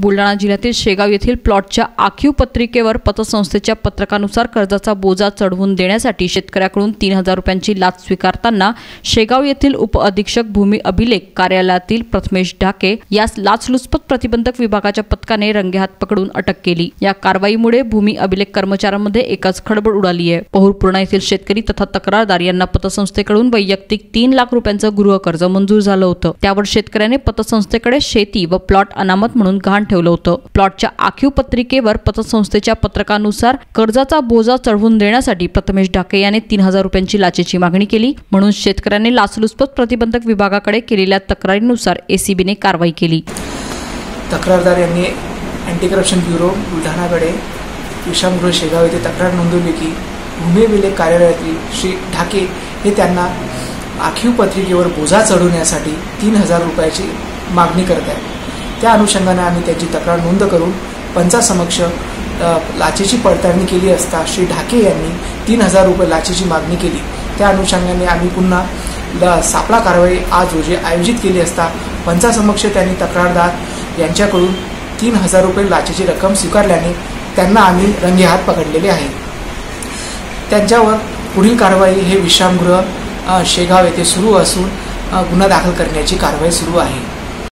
बुलढाणा जिल्ह्यातील शेगाव येथील प्लॉटच्या आखीव पत्रिकेवर पतसंस्थेच्या पत्रकानुसार कर्जाचा बोजा चढवून देण्यासाठी शेतकऱ्याकडून तीन हजार रुपयांची लाच स्वीकारताना शेगाव येथील उपअधीक्षक भूमी अभिलेख कार्यालयातील प्रथमेश ढाके यास लाचलुचपत प्रतिबंधक विभागाच्या पथकाने रंगेहात पकडून अटक केली. या कारवाईमुळे भूमी अभिलेख कर्मचाऱ्यांमध्ये एकच खडबड उडाली आहे. पहुरपूर्णा येथील शेतकरी तथा तक्रारदार यांना पतसंस्थेकडून वैयक्तिक तीन लाख रुपयांचं गृहकर्ज मंजूर झालं होतं. त्यावर शेतकऱ्याने पतसंस्थेकडे शेती व प्लॉट अनामत म्हणून घाण ठेवलं होतं. प्लॉटच्या आखीव पत्रिकेवर पतसंस्थेच्या पत्रकानुसार कर्जाचा बोजा चढवून देण्यासाठी प्रथमेश ढाके याने तीन हजार रुपयांची लाचेची मागणी केली. म्हणून शेतकऱ्यांनी लाचलुचपत प्रतिबंधक विभागाकडे केलेल्या तक्रारीनुसार एसीबीने कारवाई केली. तक्रारदार यांनी अँटी करप्शन ब्युरो बुलढाणाकडे विषामगृह शेगाव येथे तक्रार नोंदवली की भूमी अभिलेख कार्यालयातील श्री ढाके हे त्यांना आखीव पत्रिकेवर बोजा चढवण्यासाठी तीन हजार रुपयाची मागणी करत आहेत. त्या अनुषंगाने आम्ही त्याची तक्रार नोंद करून पंचासमक्ष लाचेची पडताळणी केली असता श्री ढाके यांनी तीन हजार रुपये लाचेची मागणी केली. त्या अनुषंगाने आम्ही पुन्हा ल सापळा कारवाई आज रोजी आयोजित केली असता पंचासमक्ष त्यांनी तक्रारदार यांच्याकडून तीन हजार रुपये लाचेची रक्कम स्वीकारल्याने त्यांना आम्ही रंगेहात पकडलेले आहे. त्यांच्यावर पुढील कारवाई हे विश्रामगृह शेगाव येथे सुरू असून गुन्हा दाखल करण्याची कारवाई सुरू आहे.